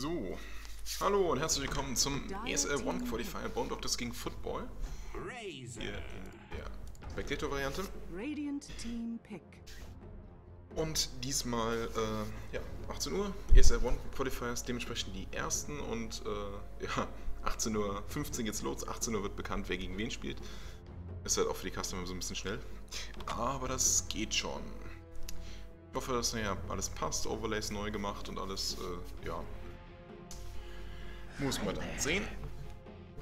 So, hallo und herzlich willkommen zum ESL One Qualifier Bone Doctors gegen Football. Hier in der Spectator-Variante. Und diesmal, äh, ja, 18 Uhr, ESL One Qualifiers, dementsprechend die ersten und, äh, ja, 18.15 Uhr geht's los, 18 Uhr wird bekannt, wer gegen wen spielt. Ist halt auch für die Customer so ein bisschen schnell. Aber das geht schon. Ich hoffe, dass ja alles passt, Overlays neu gemacht und alles, äh, ja. Muss man dann sehen.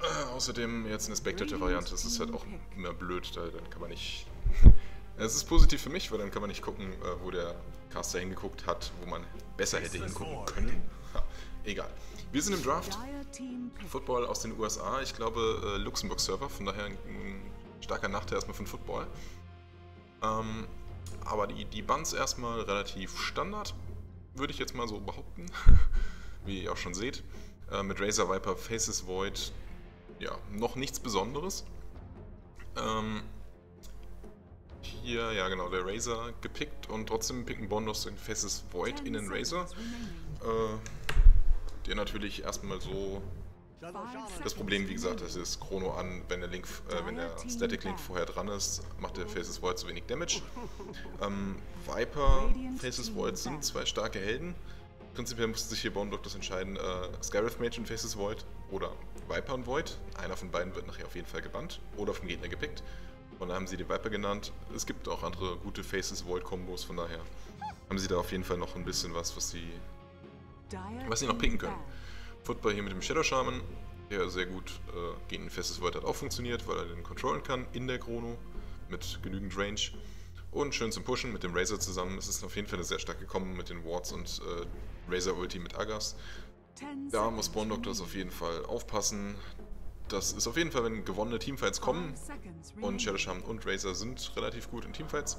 Äh, außerdem jetzt eine Spectator-Variante, das ist halt auch immer blöd, da, dann kann man nicht... Es ist positiv für mich, weil dann kann man nicht gucken, äh, wo der Caster hingeguckt hat, wo man besser hätte hingucken können. Ha, egal. Wir sind im Draft. Football aus den USA, ich glaube äh, Luxemburg-Server, von daher ein, ein starker Nachteil erstmal von Football. Ähm, aber die, die Buns erstmal relativ Standard, würde ich jetzt mal so behaupten, wie ihr auch schon seht. Äh, mit Razor Viper Faces Void, ja, noch nichts Besonderes. Ähm, hier, ja genau, der Razor gepickt und trotzdem picken Bondos den Faces Void in den Razor. Äh, der natürlich erstmal so das Problem, wie gesagt, das ist Chrono an, wenn der, Link, äh, wenn der Static Link vorher dran ist, macht der Faces Void zu wenig Damage. Ähm, Viper, Faces Void sind zwei starke Helden. Prinzipiell mussten sich hier Bone Doctors entscheiden, äh, Scarif Mage und Faces Void oder Viper und Void. Einer von beiden wird nachher auf jeden Fall gebannt oder vom Gegner gepickt. Und da haben sie den Viper genannt. Es gibt auch andere gute Faces Void Kombos, von daher haben sie da auf jeden Fall noch ein bisschen was, was sie was sie noch picken können. Football hier mit dem Shadow Shaman, der sehr gut äh, gegen festes Void hat auch funktioniert, weil er den controllen kann in der Chrono mit genügend Range. Und schön zum Pushen mit dem Razor zusammen. Es ist auf jeden Fall sehr stark gekommen mit den Wards und äh, Razor Ulti mit Agas. Da muss Bone Doctors auf jeden Fall aufpassen. Das ist auf jeden Fall, wenn gewonnene Teamfights kommen und. Shadow Shaman und Razor sind relativ gut in Teamfights.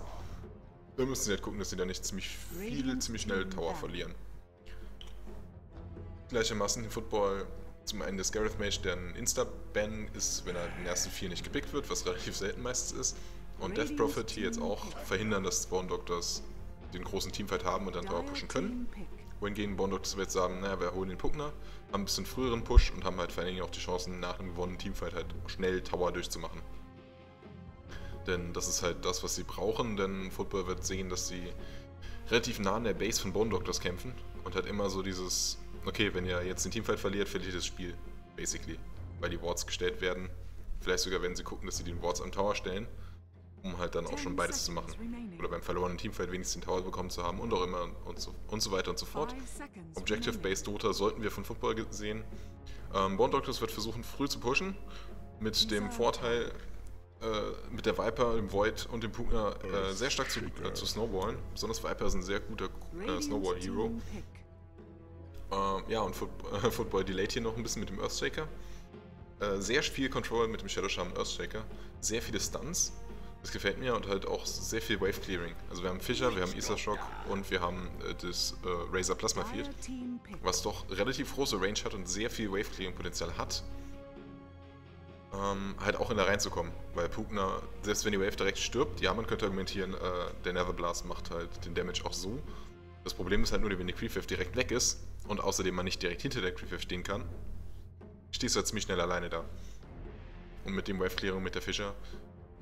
Da müssen sie halt gucken, dass sie da nicht ziemlich viel, ziemlich schnell Tower verlieren. Gleichermaßen im Football zum einen der Scarif Mage, der ein Insta-Ban ist, wenn er in den ersten vier nicht gepickt wird, was relativ selten meistens ist. Und Death Prophet hier jetzt auch verhindern, dass Bone Doctors den großen Teamfight haben und dann Tower pushen können. Wohingegen Bone Doctors jetzt sagen, naja, wir holen den Puckner, haben ein bisschen früheren Push und haben halt vor allen Dingen auch die Chancen, nach einem gewonnenen Teamfight halt schnell Tower durchzumachen. Denn das ist halt das, was sie brauchen, denn Football wird sehen, dass sie relativ nah an der Base von Bone Doctors kämpfen und hat immer so dieses, okay, wenn ihr jetzt den Teamfight verliert, verliert ihr das Spiel, basically. Weil die Wards gestellt werden. Vielleicht sogar, wenn sie gucken, dass sie den Wards am Tower stellen, um halt dann auch schon beides zu machen. Oder beim verlorenen Teamfight wenigstens den Tower bekommen zu haben und auch immer und so, und so weiter und so fort. Objective-Based Dota sollten wir von Football sehen. Ähm, Bone Doctors wird versuchen, früh zu pushen. Mit dem Vorteil, äh, mit der Viper, dem Void und dem Pugner äh, sehr stark zu, äh, zu snowballen. Besonders Viper ist ein sehr guter äh, Snowball-Hero. Ähm, ja, und Foot äh, Football delayt hier noch ein bisschen mit dem Earthshaker. Äh, sehr viel Control mit dem Shadow Shaman Earthshaker. Sehr viele Stunts. Das gefällt mir und halt auch sehr viel Wave Clearing. Also wir haben Fischer, wir haben Ether Shock und wir haben äh, das äh, Razor Plasma Field was doch relativ große Range hat und sehr viel Wave Clearing Potenzial hat, ähm, halt auch in da reinzukommen. Weil Pugner, selbst wenn die Wave direkt stirbt, ja, man könnte argumentieren, äh, der Nether Blast macht halt den Damage auch so. Das Problem ist halt nur, wenn die Creep direkt weg ist und außerdem man nicht direkt hinter der Creep stehen kann, stehst du halt ziemlich schnell alleine da. Und mit dem Wave Clearing mit der Fischer,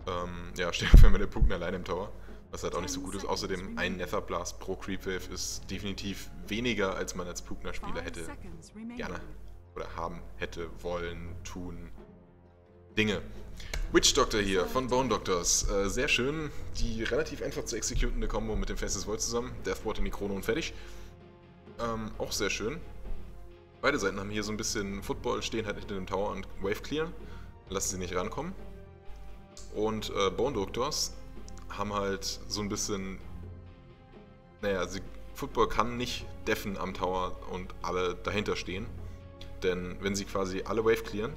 ähm, ja, steht auf einmal der Pugner alleine im Tower. Was halt auch nicht so gut ist. Außerdem ein Nether Blast pro Creep Wave ist definitiv weniger, als man als Pugner-Spieler Five hätte gerne oder haben hätte wollen, tun. Dinge. Witch Doctor hier von Bone Doctors. Äh, sehr schön. Die relativ einfach zu exekutende Combo mit dem Faces Void zusammen. Deathward in die Krone und fertig. Ähm, auch sehr schön. Beide Seiten haben hier so ein bisschen Football, stehen halt hinter dem Tower und Wave Clear. Lassen sie nicht rankommen. Und äh, Bone Doctors haben halt so ein bisschen. Naja, sie, Football kann nicht deffen am Tower und alle dahinter stehen. Denn wenn sie quasi alle Wave clearen,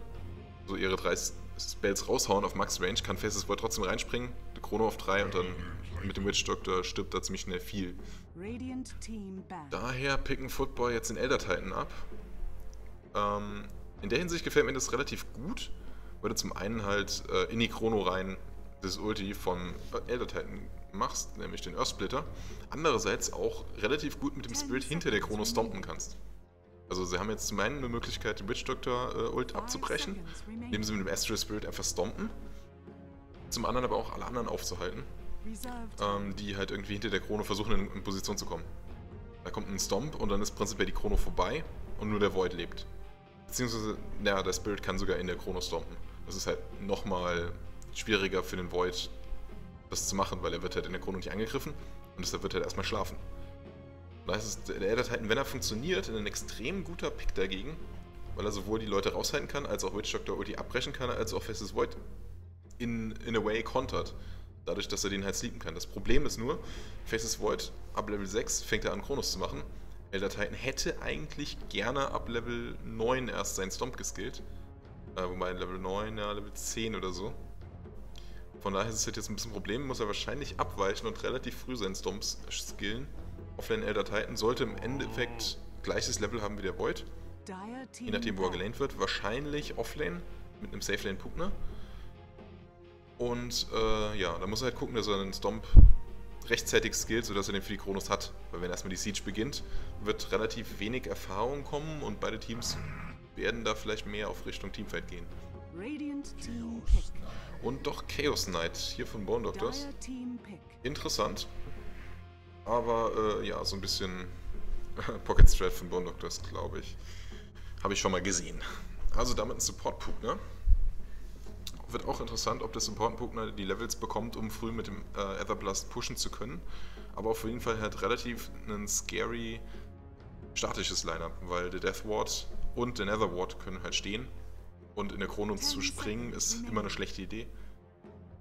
so ihre drei Spells raushauen auf Max Range, kann Faces Void trotzdem reinspringen, die Chrono auf 3 und dann mit dem Witch Doctor stirbt da ziemlich schnell viel. Daher picken Football jetzt den Elder Titan ab. Ähm, in der Hinsicht gefällt mir das relativ gut, weil du zum einen halt äh, in die Chrono rein das Ulti vom Elder Titan machst, nämlich den Earth Splitter. Andererseits auch relativ gut mit dem Spirit hinter der Chrono stompen kannst. Also sie haben jetzt zum einen eine Möglichkeit, den Witch Doctor äh, Ult abzubrechen, indem sie mit dem Astral Spirit einfach stompen. Zum anderen aber auch alle anderen aufzuhalten, ähm, die halt irgendwie hinter der Chrono versuchen in, in Position zu kommen. Da kommt ein Stomp und dann ist prinzipiell die Chrono vorbei und nur der Void lebt. Beziehungsweise, naja, der Spirit kann sogar in der Chrono stompen. Das ist halt nochmal schwieriger für den Void, das zu machen, weil er wird halt in der Chrono nicht angegriffen und deshalb wird er halt erstmal schlafen. Da ist der Elder Titan, wenn er funktioniert, ein extrem guter Pick dagegen, weil er sowohl die Leute raushalten kann, als auch Witch Doctor Ulti abbrechen kann, als auch Faces Void in, in a way kontert. Dadurch, dass er den halt sleepen kann. Das Problem ist nur, Faces Void ab Level 6 fängt er an Kronos zu machen. Elder Titan hätte eigentlich gerne ab Level 9 erst seinen Stomp geskillt. Äh, wobei Level 9, ja, Level 10 oder so. Von daher ist es jetzt ein bisschen ein Problem, muss er wahrscheinlich abweichen und relativ früh seinen Stomps skillen. Offlane Elder Titan sollte im Endeffekt gleiches Level haben wie der Void. Je nachdem, wo er gelaned wird. Wahrscheinlich Offlane mit einem Safe Lane Pugner. Und äh, ja, da muss er halt gucken, dass er einen Stomp rechtzeitig skillt, sodass er den für die Kronos hat. Weil wenn erstmal die Siege beginnt, wird relativ wenig Erfahrung kommen und beide Teams werden da vielleicht mehr auf Richtung Teamfight gehen. Und doch Chaos Knight hier von Bone Doctors. Interessant. Aber äh, ja, so ein bisschen Pocket Strap von Bone Doctors, glaube ich. Habe ich schon mal gesehen. Also damit ein Support-Pugner. Wird auch interessant, ob der Support-Pugner die Levels bekommt, um früh mit dem äh, Etherblast pushen zu können. Aber auf jeden Fall hat relativ ein scary statisches Lineup, weil der Death Ward und der Nether Ward können halt stehen. Und in der Krone zu springen ist immer eine schlechte Idee.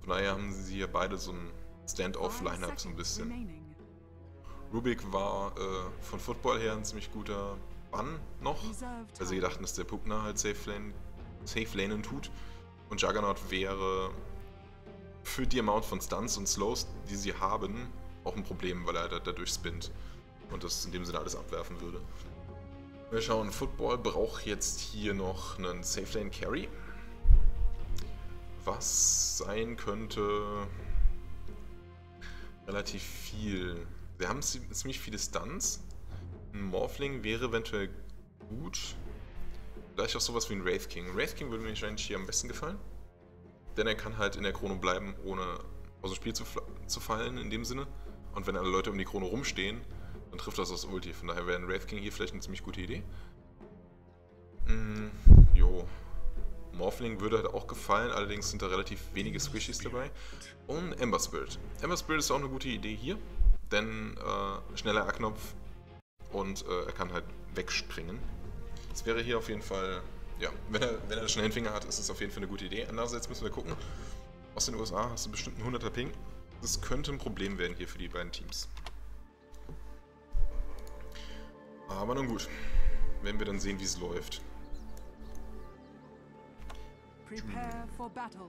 Von daher haben sie hier beide so ein Stand-off-Lineup so ein bisschen. Rubik war äh, von Football her ein ziemlich guter Bann noch, weil sie gedachten, dass der Pugner halt Safe, Lane, Safe Lanen tut. Und Juggernaut wäre für die Amount von Stunts und Slows, die sie haben, auch ein Problem, weil er da, dadurch spinnt und das in dem Sinne alles abwerfen würde. Wir schauen, Football braucht jetzt hier noch einen Safe Lane Carry. Was sein könnte relativ viel wir haben ziemlich viele Stunts. Ein Morphling wäre eventuell gut. Vielleicht auch sowas wie ein Wraith King. Wraith King würde mir wahrscheinlich hier am besten gefallen. Denn er kann halt in der Krone bleiben, ohne aus dem Spiel zu, zu fallen, in dem Sinne. Und wenn alle Leute um die Krone rumstehen, dann trifft das aus Ulti. Von daher wäre ein Wraith King hier vielleicht eine ziemlich gute Idee. Mm, jo. Morphling würde halt auch gefallen, allerdings sind da relativ wenige Squishies dabei. Und Ember Spirit. Ember Spirit ist auch eine gute Idee hier denn äh, schneller R-Knopf und äh, er kann halt wegspringen. Das wäre hier auf jeden Fall, ja, wenn er, wenn er schnell Finger hat, ist es auf jeden Fall eine gute Idee. Andererseits müssen wir gucken, aus den USA hast du bestimmt einen 100er Ping. Das könnte ein Problem werden hier für die beiden Teams. Aber nun gut, werden wir dann sehen, wie es läuft. Prepare for battle.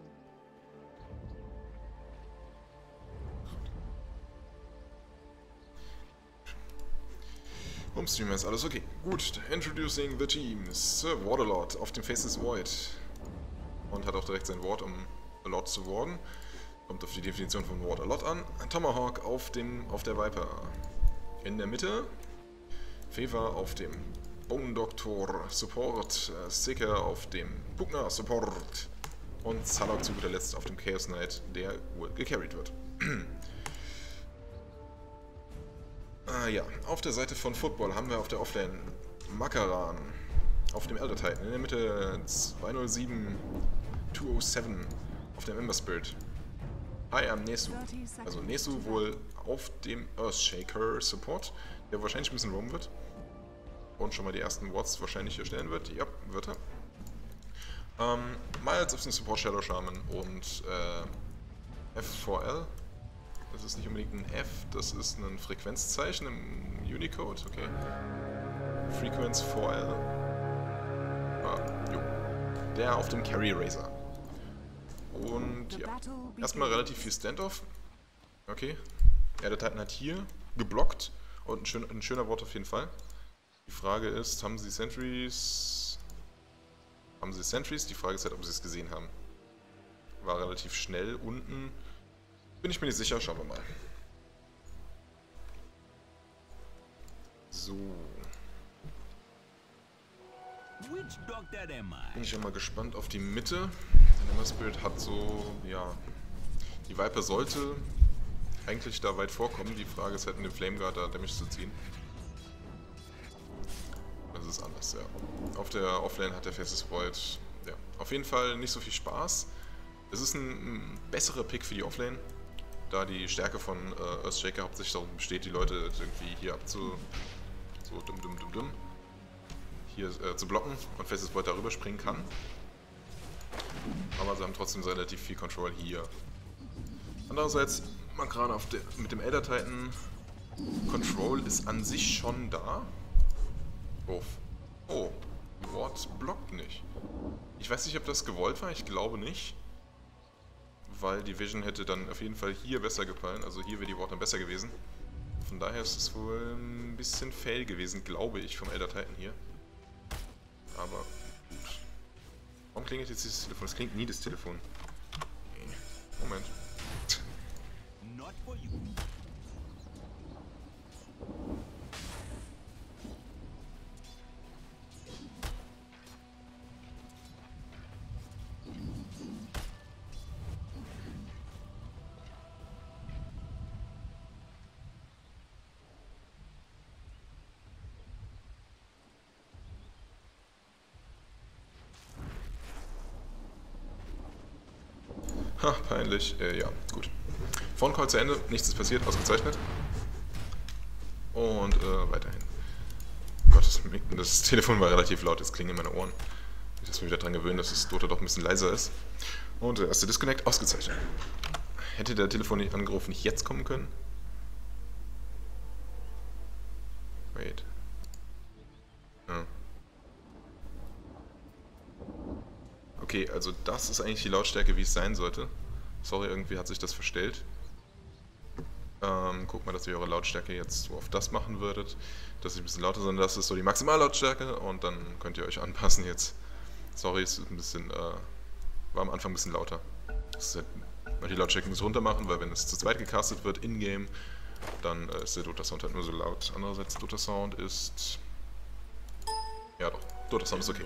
Homestreamer ist alles okay. Gut, introducing the team. Sir Waterlord auf dem Faces Void. Und hat auch direkt sein Wort, um a Lot zu warden. Kommt auf die Definition von Waterlord an. Tomahawk auf, dem, auf der Viper. In der Mitte Fever auf dem Bone Doctor Support. Seeker auf dem Bugner Support. Und Salok zu guter Letzt auf dem Chaos Knight, der gecarried wird. Ah ja, auf der Seite von Football haben wir auf der Offlane Makaran auf dem Elder Titan. In der Mitte 207 207 auf dem Ember Spirit. I am Nesu. Also Nesu wohl auf dem Earthshaker Support, der wahrscheinlich ein bisschen roam wird. Und schon mal die ersten Wards wahrscheinlich hier stellen wird. Ja, wird er. Ähm, Miles auf den Support Shadow Shaman und äh, F4L das ist nicht unbedingt ein F, das ist ein Frequenzzeichen im Unicode, okay. Frequenz 4L. Ah, jo. Der auf dem Carry Razor. Und ja, erstmal relativ viel Standoff. Okay. Ja, der Titan hat hier geblockt und ein, schön, ein schöner Wort auf jeden Fall. Die Frage ist, haben sie Sentries? Haben sie Sentries? Die Frage ist halt, ob sie es gesehen haben. War relativ schnell unten. Bin ich mir nicht sicher, schauen wir mal. So. Bin ich ja mal gespannt auf die Mitte. Der Ember Spirit hat so, ja. Die Viper sollte eigentlich da weit vorkommen. Die Frage ist halt in Flame Guard da Damage zu ziehen. Das ist anders, ja. Auf der Offlane hat der Faces Void, ja, auf jeden Fall nicht so viel Spaß. Es ist ein, ein besserer Pick für die Offlane, da die Stärke von äh, Earthshaker hauptsächlich darum besteht, die Leute irgendwie hier abzu... so dumm, dumm, dumm, dumm hier äh, zu blocken und Faces Void darüber springen kann. Aber sie haben trotzdem relativ viel Control hier. Andererseits, man gerade mit dem Elder Titan, Control ist an sich schon da. Oh. Oh. Ward blockt nicht. Ich weiß nicht, ob das gewollt war, ich glaube nicht. Weil die Vision hätte dann auf jeden Fall hier besser gefallen, also hier wäre die Ward dann besser gewesen. Von daher ist es wohl ein bisschen fail gewesen, glaube ich, vom Elder Titan hier. Aber gut. Warum klingelt jetzt dieses Telefon? Es klingt nie das Telefon. Moment. Peinlich. Äh, ja, gut. Phone Call zu Ende, nichts ist passiert, ausgezeichnet. Und äh, weiterhin. Gott, das, das Telefon war relativ laut, jetzt klingen in meine Ohren. Ich muss mich wieder daran gewöhnen, dass das Dota doch ein bisschen leiser ist. Und der erste Disconnect ausgezeichnet. Hätte der Telefonanruf nicht jetzt kommen können? Wait. Ja. Okay, also das ist eigentlich die Lautstärke, wie es sein sollte. Sorry, irgendwie hat sich das verstellt. Ähm, guck mal, dass ihr eure Lautstärke jetzt so auf das machen würdet. Dass ich ein bisschen lauter, sondern das ist so die Maximallautstärke und dann könnt ihr euch anpassen jetzt. Sorry, es ist ein bisschen, äh, war am Anfang ein bisschen lauter. Das ist halt, die Lautstärke muss runter machen, weil wenn es zu zweit gecastet wird, in-game, dann äh, ist der Dota Sound halt nur so laut. Andererseits, Dota Sound ist... Ja doch, Dota Sound ist okay.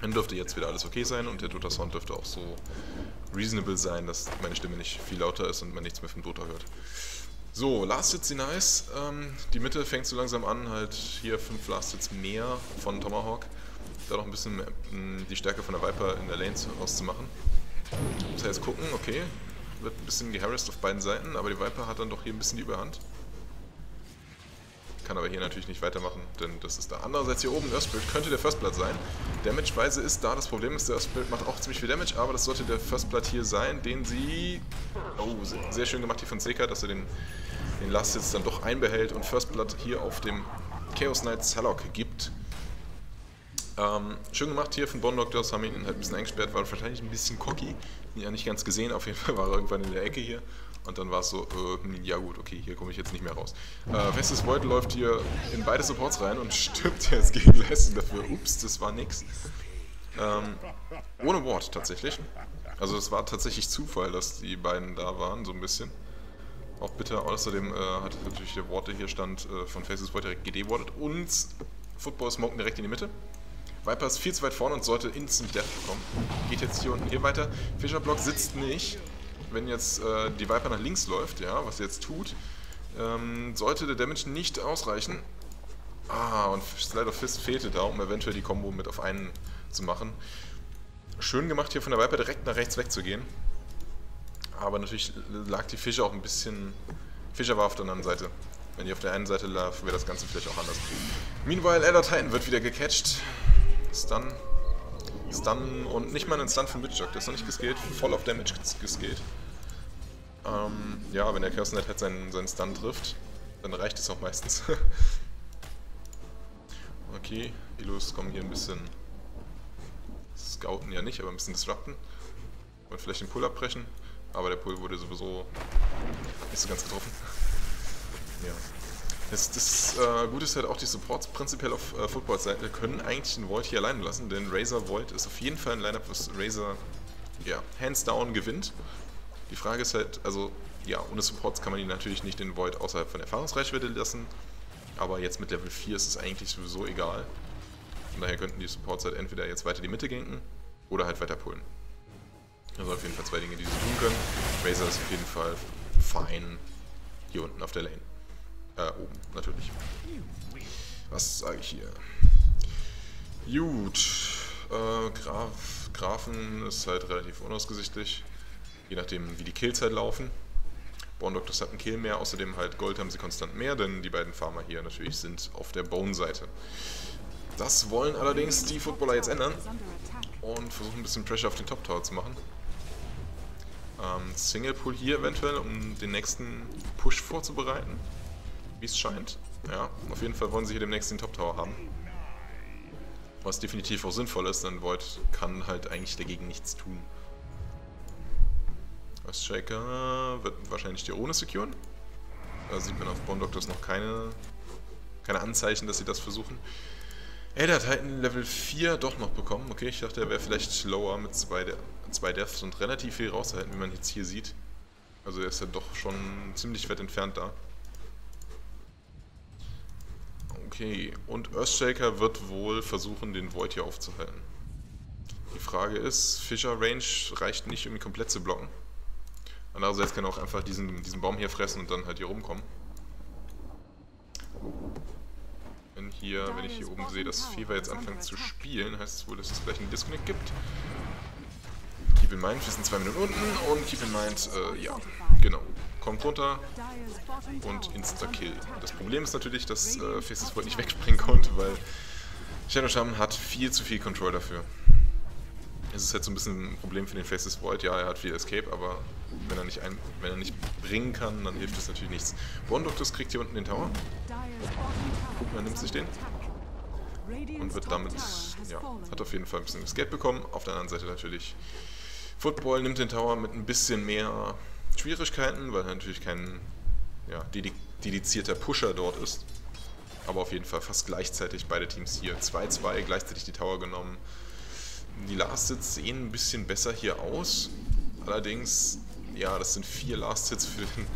Dann dürfte jetzt wieder alles okay sein und der Dota Sound dürfte auch so reasonable sein, dass meine Stimme nicht viel lauter ist und man nichts mehr vom Dota hört. So, Last Hits nice. Ähm, die Mitte fängt so langsam an, halt hier 5 Last Hits mehr von Tomahawk. Da noch ein bisschen ähm, die Stärke von der Viper in der Lane auszumachen. Muss jetzt gucken, okay. Wird ein bisschen geharrasst auf beiden Seiten, aber die Viper hat dann doch hier ein bisschen die Überhand. Kann aber hier natürlich nicht weitermachen, denn das ist da. Andererseits hier oben, Earthspirit könnte der First Blood sein. Damageweise ist da. Das Problem ist, der Earthspirit macht auch ziemlich viel Damage, aber das sollte der First Blood hier sein, den sie... Oh, sehr schön gemacht hier von Seka, dass er den, den Last jetzt dann doch einbehält und First Blood hier auf dem Chaos Knight Salok gibt. Ähm, schön gemacht hier von Bond Doctors, haben ihn halt ein bisschen eingesperrt, war wahrscheinlich ein bisschen cocky. Ja, nicht ganz gesehen, auf jeden Fall war er irgendwann in der Ecke hier. Und dann war es so, äh, ja gut, okay, hier komme ich jetzt nicht mehr raus. Äh, Festes Void läuft hier in beide Supports rein und stirbt jetzt gegen Leistung dafür. Ups, das war nix. Ähm, ohne Ward tatsächlich. Also es war tatsächlich Zufall, dass die beiden da waren, so ein bisschen. Auch bitter, außerdem äh, hat natürlich der Ward, der hier stand, äh, von Faces Void direkt gedewardet und Football Smoken direkt in die Mitte. Viper ist viel zu weit vorne und sollte Instant Death bekommen. Geht jetzt hier unten hier weiter. Fischer Block sitzt nicht wenn jetzt äh, die Viper nach links läuft, ja, was sie jetzt tut, ähm, sollte der Damage nicht ausreichen. Ah, und Slide of Fist fehlte da, um eventuell die Combo mit auf einen zu machen. Schön gemacht hier von der Viper direkt nach rechts wegzugehen. Aber natürlich lag die Fischer auch ein bisschen... Fischer war auf der anderen Seite. Wenn die auf der einen Seite lag, wäre das Ganze vielleicht auch anders. Meanwhile, Elder Titan wird wieder gecatcht. Stun Stun und nicht mal einen Stun von Witchjog, der ist noch nicht geskillt, voll auf Damage geskillt. Ähm, ja, wenn der Knight halt seinen, seinen Stun trifft, dann reicht es auch meistens. okay, Ilus kommen hier ein bisschen scouten ja nicht, aber ein bisschen disrupten. Und vielleicht den Pull abbrechen, aber der Pull wurde sowieso nicht so ganz getroffen. ja. Das, das äh, Gute ist halt auch, die Supports prinzipiell auf äh, Football-Seite können eigentlich den Void hier allein lassen, denn Razor Void ist auf jeden Fall ein Lineup, was Razor, ja, hands down gewinnt. Die Frage ist halt, also, ja, ohne Supports kann man ihn natürlich nicht den Void außerhalb von Erfahrungsreichweite lassen, aber jetzt mit Level 4 ist es eigentlich sowieso egal. Von daher könnten die Supports halt entweder jetzt weiter die Mitte ganken oder halt weiter pullen. Also auf jeden Fall zwei Dinge, die sie tun können. Razor ist auf jeden Fall fein hier unten auf der Lane. Äh, oben, natürlich. Was sage ich hier? Gut. Äh, Graf, Grafen ist halt relativ unausgesichtlich. Je nachdem, wie die Kills halt laufen. Bone Doctors hat einen Kill mehr, außerdem halt Gold haben sie konstant mehr, denn die beiden Farmer hier natürlich sind auf der Bone-Seite. Das wollen allerdings die Footballer jetzt ändern und versuchen ein bisschen Pressure auf den Top Tower zu machen. Ähm, Single Pull hier eventuell, um den nächsten Push vorzubereiten, wie es scheint. Ja, auf jeden Fall wollen sie hier demnächst den Top Tower haben. Was definitiv auch sinnvoll ist, denn Void kann halt eigentlich dagegen nichts tun. Earthshaker wird wahrscheinlich die Rune securen. Da sieht man auf Bone Doctors noch keine, keine Anzeichen, dass sie das versuchen. Ey, der hat Titan Level 4 doch noch bekommen. Okay, ich dachte, er wäre vielleicht lower mit zwei, De zwei Deaths und relativ viel rauszuhalten, wie man jetzt hier sieht. Also er ist ja doch schon ziemlich weit entfernt da. Okay, und Earthshaker wird wohl versuchen, den Void hier aufzuhalten. Die Frage ist, Fischer Range reicht nicht, um ihn komplett zu blocken. Andererseits kann er auch einfach diesen, diesen Baum hier fressen und dann halt hier rumkommen. Wenn, hier, wenn ich hier oben sehe, dass Fever jetzt anfängt zu spielen, heißt es wohl, dass es gleich einen Disconnect gibt. Keep in mind, wir sind zwei Minuten unten und keep in mind, äh, ja, genau. Kommt runter und Insta-Kill. Das Problem ist natürlich, dass äh, Faces Void nicht wegspringen konnte, weil Shadow Shaman hat viel zu viel Control dafür. Es ist halt so ein bisschen ein Problem für den Faces Void. Ja, er hat viel Escape, aber wenn er nicht, ein, wenn er nicht bringen kann, dann hilft es natürlich nichts. Bondoctus kriegt hier unten den Tower Guck mal, nimmt sich den. und wird damit, ja, hat auf jeden Fall ein bisschen Escape bekommen. Auf der anderen Seite natürlich Football nimmt den Tower mit ein bisschen mehr Schwierigkeiten, weil natürlich kein ja, dedi- dedizierter Pusher dort ist. Aber auf jeden Fall fast gleichzeitig beide Teams hier 2-2, gleichzeitig die Tower genommen. Die Last Hits sehen ein bisschen besser hier aus. Allerdings, ja, das sind vier Last Hits für den,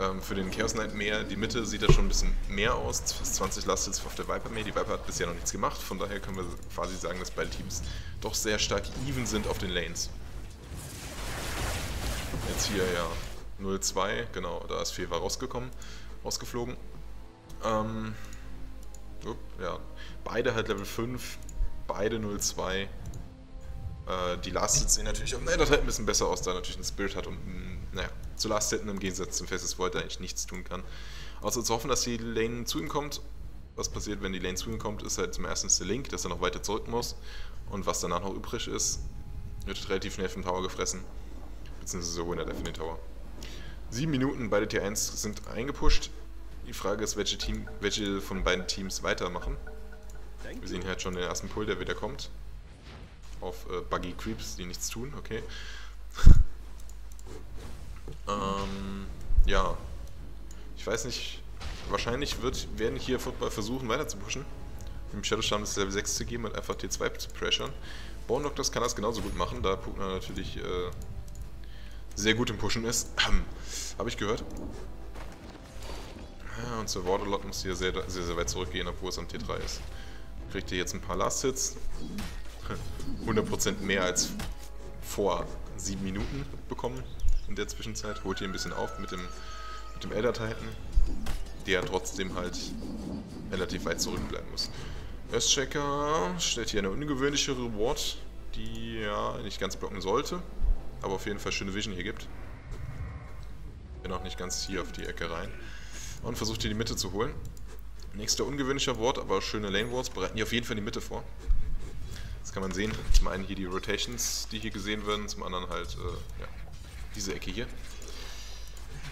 ähm, für den Chaos Knight mehr. Die Mitte sieht da schon ein bisschen mehr aus. Fast 20 Last Hits auf der Viper mehr. Die Viper hat bisher noch nichts gemacht. Von daher können wir quasi sagen, dass beide Teams doch sehr stark even sind auf den Lanes. Jetzt hier ja 0-2, genau, da ist Fever rausgekommen, rausgeflogen. Ähm, up, ja, beide halt Level 5, beide 0-2. Äh, die Last sehen natürlich auch, das halt ein bisschen besser aus, da natürlich einen Spirit hat und, naja, zu Last im Gegensatz zum Faces Void eigentlich nichts tun kann. Außer zu hoffen, dass die Lane zu ihm kommt. Was passiert, wenn die Lane zu ihm kommt, ist halt zum ersten der Link, dass er noch weiter zurück muss. Und was danach noch übrig ist, wird relativ schnell vom Tower gefressen. Beziehungsweise so holen er dafür den Tower. Sieben Minuten, beide Tier 1 sind eingepusht. Die Frage ist, welche, Team, welche von beiden Teams weitermachen. Wir sehen hier halt schon den ersten Pull, der wieder kommt. Auf äh, Buggy Creeps, die nichts tun, okay. ähm, ja. Ich weiß nicht, wahrscheinlich wird, werden hier Football versuchen weiter zu pushen. Dem Shadow Storm das Level 6 zu geben und einfach T2 zu pressure. Bone Doctors kann das genauso gut machen, da Pugner natürlich äh, sehr gut im Pushen ist. Habe ich gehört. Ja, und Sir Waterlot muss hier sehr, sehr, sehr weit zurückgehen, obwohl es am T3 ist. Kriegt ihr jetzt ein paar Last Hits. 100% mehr als vor 7 Minuten bekommen in der Zwischenzeit. Holt ihr ein bisschen auf mit dem, mit dem Elder Titan, der trotzdem halt relativ weit zurückbleiben muss. Earthchecker stellt hier eine ungewöhnliche Reward, die ja nicht ganz blocken sollte, aber auf jeden Fall schöne Vision hier gibt. Bin auch nicht ganz hier auf die Ecke rein. Und versucht hier die Mitte zu holen. Nächster ungewöhnlicher Wort, aber schöne Lane Wards bereiten die auf jeden Fall die Mitte vor. Das kann man sehen. Zum einen hier die Rotations, die hier gesehen werden, zum anderen halt äh, ja, diese Ecke hier.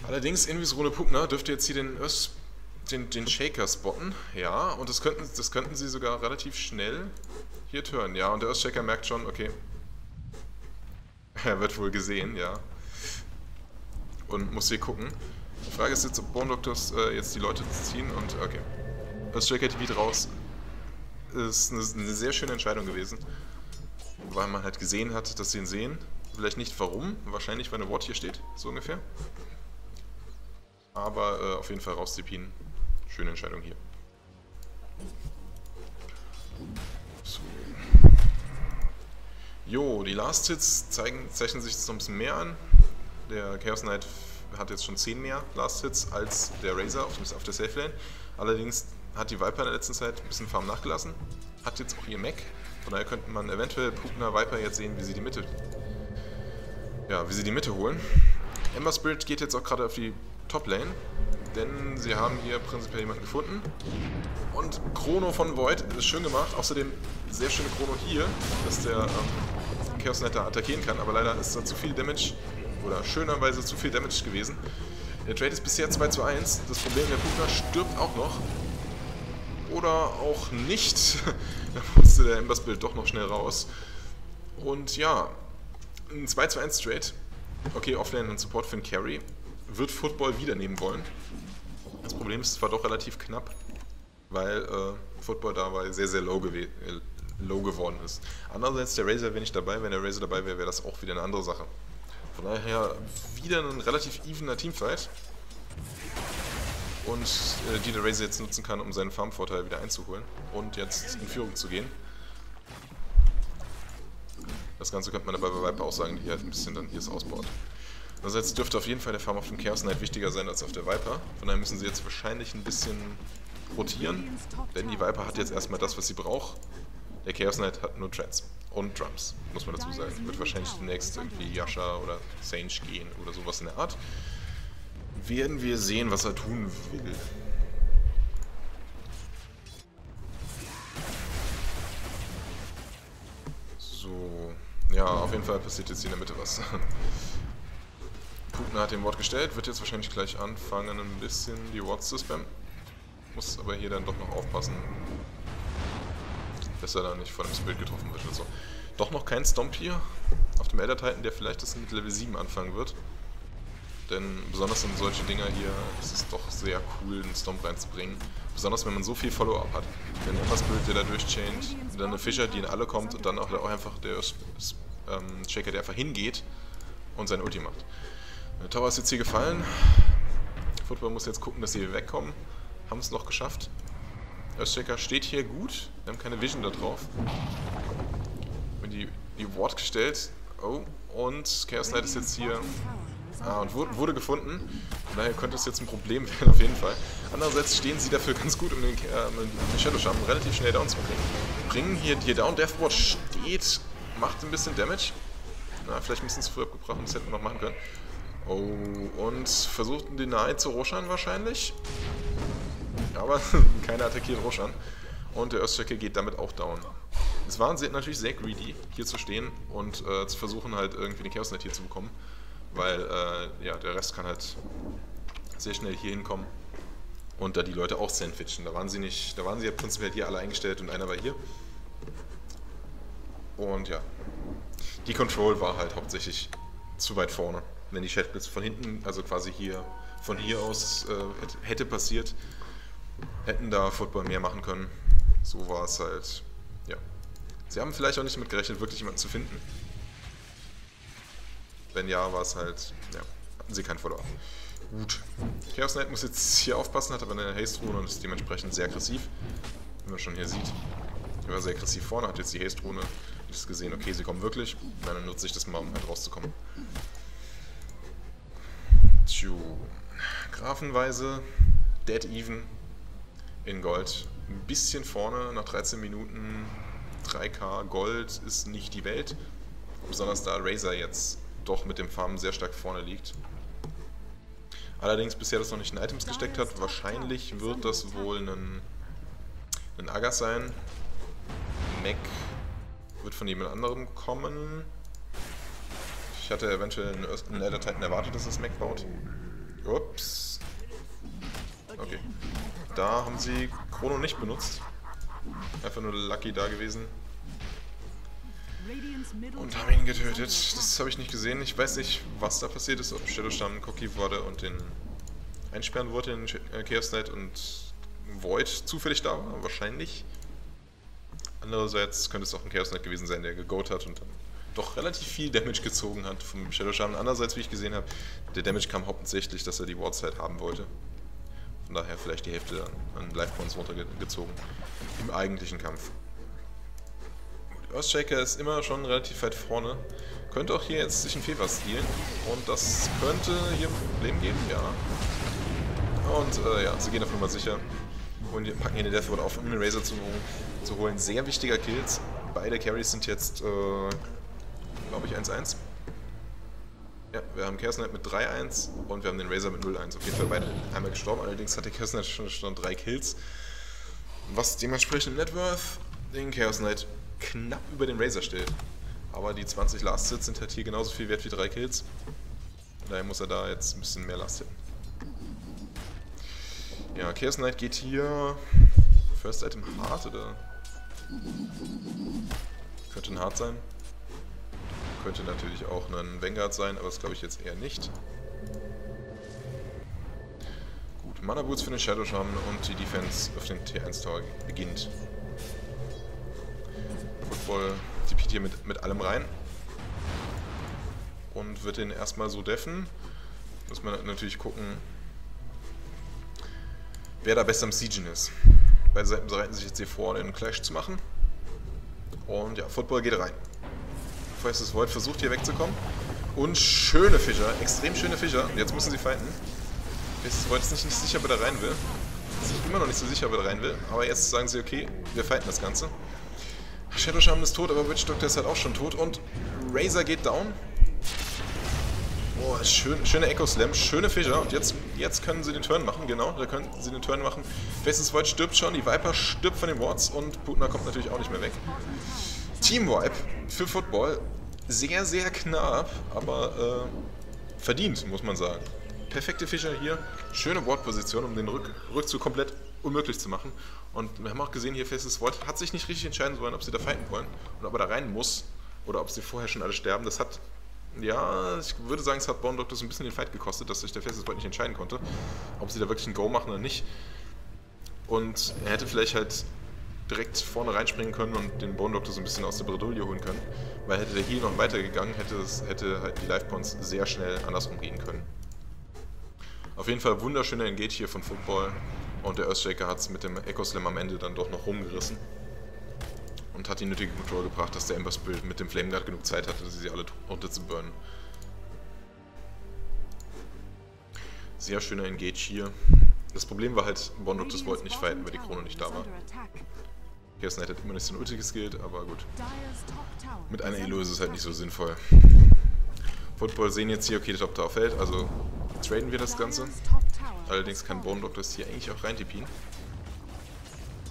Allerdings, Invis Rune Pugner dürfte jetzt hier den, Ös, den, den Shaker spotten. Ja, und das könnten, das könnten sie sogar relativ schnell hier turnen. Ja, und der Earthshaker merkt schon, okay, er wird wohl gesehen, ja. Und muss hier gucken. Die Frage ist jetzt, ob Bone Doctors äh, jetzt die Leute ziehen und okay. Earthshaker TV raus. Ist eine, eine sehr schöne Entscheidung gewesen. Weil man halt gesehen hat, dass sie ihn sehen. Vielleicht nicht warum, wahrscheinlich weil eine Ward hier steht, so ungefähr. Aber äh, auf jeden Fall raus Schöne Entscheidung hier. Jo, die Last Hits zeigen, zeichnen sich jetzt noch ein bisschen mehr an. Der Chaos Knight hat jetzt schon 10 mehr Last Hits als der Razor auf, auf der Safe Lane. Allerdings hat die Viper in der letzten Zeit ein bisschen Farm nachgelassen. Hat jetzt auch ihr Mech. Von daher könnte man eventuell Pugner Viper jetzt sehen, wie sie die Mitte. Ja, wie sie die Mitte holen. Ember Spirit geht jetzt auch gerade auf die Top Lane. Denn sie haben hier prinzipiell jemanden gefunden. Und Chrono von Void ist schön gemacht. Außerdem sehr schöne Chrono hier, dass der ähm, Chaos Knight da attackieren kann. Aber leider ist da zu viel Damage, oder schönerweise zu viel Damage gewesen. Der Trade ist bisher 2 zu 1. Das Problem, der Pugner stirbt auch noch. Oder auch nicht. da musste der Embers Bild doch noch schnell raus. Und ja, ein 2 zu 1 Trade. Okay, Offlane und Support für den Carry. Wird Football wieder nehmen wollen. Das Problem ist, es war doch relativ knapp, weil äh, Football dabei sehr, sehr low, äh, low geworden ist. Andererseits, der Razor wäre nicht dabei. Wenn der Razor dabei wäre, wäre das auch wieder eine andere Sache. Von daher wieder ein relativ evener Teamfight. Und äh, die der Razor jetzt nutzen kann, um seinen Farmvorteil wieder einzuholen und jetzt in Führung zu gehen. Das Ganze könnte man dabei bei Viper auch sagen, die halt ein bisschen dann hier es ausbaut. Jetzt dürfte auf jeden Fall der Farm auf dem Chaos Knight wichtiger sein als auf der Viper. Von daher müssen sie jetzt wahrscheinlich ein bisschen rotieren, denn die Viper hat jetzt erstmal das, was sie braucht. Der Chaos Knight hat nur Treads und Drums, muss man dazu sagen. Wird wahrscheinlich demnächst irgendwie Yasha oder Sage gehen oder sowas in der Art. Werden wir sehen, was er tun will. So, ja, auf jeden Fall passiert jetzt hier in der Mitte was. Pugner hat dem Wort gestellt, wird jetzt wahrscheinlich gleich anfangen, ein bisschen die Wards zu spammen. Muss aber hier dann doch noch aufpassen, dass er da nicht von dem Spirit getroffen wird oder so. Doch noch kein Stomp hier auf dem Elder Titan, der vielleicht das mit Level 7 anfangen wird. Denn besonders in solche Dinger hier ist es doch sehr cool, einen Stomp reinzubringen. Besonders wenn man so viel Follow-up hat. Wenn Ember Spirit, der da durchchaint, dann eine Fischer, die in alle kommt und dann auch, auch einfach der ähm, Shaker, der einfach hingeht und sein Ulti macht. Der Tower ist jetzt hier gefallen. Football muss jetzt gucken, dass sie hier wegkommen. Haben es noch geschafft. Earthshaker steht hier gut. Wir haben keine Vision da drauf. Wenn die, die Ward gestellt. Oh, und Chaos Knight ist jetzt hier. Ah, und wurde, gefunden. Von daher könnte es jetzt ein Problem werden, auf jeden Fall. Andererseits stehen sie dafür ganz gut, um den, äh, den Shadow Shaman relativ schnell down zu bringen. Bringen hier, hier down. Deathwatch steht, macht ein bisschen Damage. Na, vielleicht ein bisschen zu früh abgebrochen, das hätten wir noch machen können. Oh, und versucht einen Deny zu Roshan wahrscheinlich. Aber keiner attackiert Roshan. Und der Earthshaker geht damit auch down. Es war sehr, natürlich sehr greedy, hier zu stehen und äh, zu versuchen, halt irgendwie den Chaos Knight hier zu bekommen. Weil, äh, ja, der Rest kann halt sehr schnell hier hinkommen und da die Leute auch sandwichen. Da waren sie nicht, da waren sie ja prinzipiell hier alle eingestellt und einer war hier. Und ja, die Control war halt hauptsächlich zu weit vorne. Wenn die Shadblitz von hinten, also quasi hier, von hier aus äh, hätte passiert, hätten da Football mehr machen können. So war es halt, ja. Sie haben vielleicht auch nicht damit gerechnet, wirklich jemanden zu finden. Wenn ja, war es halt, ja, hatten sie keinen Follow-up. Gut. Chaos Knight muss jetzt hier aufpassen, hat aber eine Haste-Rune und ist dementsprechend sehr aggressiv. Wie man schon hier sieht. Er war sehr aggressiv vorne, hat jetzt die Haste-Rune. Ist gesehen, okay, sie kommen wirklich. Dann nutze ich das mal, um halt rauszukommen. Tschu. Grafenweise, dead even in Gold. Ein bisschen vorne, nach 13 Minuten 3k Gold ist nicht die Welt. Besonders da Razor jetzt doch mit dem Farmen sehr stark vorne liegt. Allerdings bisher das noch nicht in Items gesteckt hat. Wahrscheinlich wird das wohl ein, ein Agas sein. Mac wird von jemand anderem kommen. Ich hatte eventuell einen, Elder Titan erwartet, dass es Mac baut. Ups. Okay. Da haben sie Chrono nicht benutzt. Einfach nur Lucky da gewesen. Und haben ihn getötet. Das habe ich nicht gesehen. Ich weiß nicht, was da passiert ist. Ob Shadowstamm cocky wurde und den einsperren wollte in äh, Chaos Knight und Void zufällig da war. Wahrscheinlich. Andererseits könnte es auch ein Chaos Knight gewesen sein, der gegoat hat und dann doch relativ viel Damage gezogen hat vom Shadow Shaman. Andererseits, wie ich gesehen habe, der Damage kam hauptsächlich, dass er die Wardzeit haben wollte. Von daher vielleicht die Hälfte an Life Points runtergezogen. Im eigentlichen Kampf. Earthshaker ist immer schon relativ weit vorne. Könnte auch hier jetzt sich ein Fever stealen. Und das könnte hier ein Problem geben, ja. Und äh, ja, sie gehen auf Nummer sicher. Und packen hier den Deathwood auf, um den Razor zu, zu holen. Sehr wichtiger Kills. Beide Carries sind jetzt, äh, glaube ich, 1-1. Ja, wir haben Chaos Knight mit 3-1 und wir haben den Razor mit 0-1. Auf jeden Fall beide einmal gestorben. Allerdings hatte Chaos Knight schon, schon drei Kills. Was dementsprechend im Networth den Chaos Knight knapp über den Razor stellt. Aber die 20 Last Hits sind halt hier genauso viel wert wie 3 Kills. Daher muss er da jetzt ein bisschen mehr Last hitten. Ja, Chaos Knight geht hier. First Item hart oder? Könnte ein hart sein. Könnte natürlich auch ein Vanguard sein, aber das glaube ich jetzt eher nicht. Gut, Mana Boots für den Shadow Shaman und die Defense auf den T1 Tower beginnt. Football TPT hier mit, mit allem rein. Und wird den erstmal so deffen. Muss man natürlich gucken, wer da besser am Siegen ist. Beide Seiten bereiten sich jetzt hier vor, den Clash zu machen. Und ja, Football geht rein. Festus Void versucht hier wegzukommen. Und schöne Fischer, extrem schöne Fischer. Jetzt müssen sie fighten. Festus Void ist nicht, nicht sicher, ob er da rein will. Ist sich immer noch nicht so sicher, ob er da rein will. Aber jetzt sagen sie, okay, wir fighten das Ganze. Shadow Shaman ist tot, aber Witch Doctor ist halt auch schon tot. Und Razor geht down. Boah, schön, schöne Echo Slam, schöne Fischer. Und jetzt, jetzt können sie den Turn machen, genau. Da können sie den Turn machen. Festus Void stirbt schon, die Viper stirbt von den Wards und Putner kommt natürlich auch nicht mehr weg. Team Wipe für Football. Sehr, sehr knapp, aber äh, verdient, muss man sagen. Perfekte Fischer hier. Schöne Ward-Position, um den Rück Rückzug komplett unmöglich zu machen. Und wir haben auch gesehen, hier Festus Void hat sich nicht richtig entscheiden sollen, ob sie da fighten wollen und ob er da rein muss oder ob sie vorher schon alle sterben. Das hat, ja, ich würde sagen, es hat Bone Doctors ein bisschen den Fight gekostet, dass sich der Festus Void nicht entscheiden konnte, ob sie da wirklich ein Go machen oder nicht. Und er hätte vielleicht halt direkt vorne reinspringen können und den Bone Doctor so ein bisschen aus der Bredouille holen können. Weil hätte der hier noch weitergegangen, hätte, es, hätte halt die Life Points sehr schnell andersrum gehen können. Auf jeden Fall wunderschöner Engage hier von Football. Und der Earthshaker hat es mit dem Echo Slam am Ende dann doch noch rumgerissen. Und hat die nötige Control gebracht, dass der Ember Spirit mit dem Flame Guard genug Zeit hatte, sie alle runter zu burnen. Sehr schöner Engage hier. Das Problem war halt, Bond Doctors wollten nicht fighten, weil die Krone nicht da war. Chaos Knight hat immer nicht so ein Ulti geskillt, aber gut. Mit einer Elo ist es halt nicht so sinnvoll. Football sehen jetzt hier, okay, der Top Tower fällt, also traden wir das Ganze. Allerdings kann Bone Doctors hier eigentlich auch rein TPen.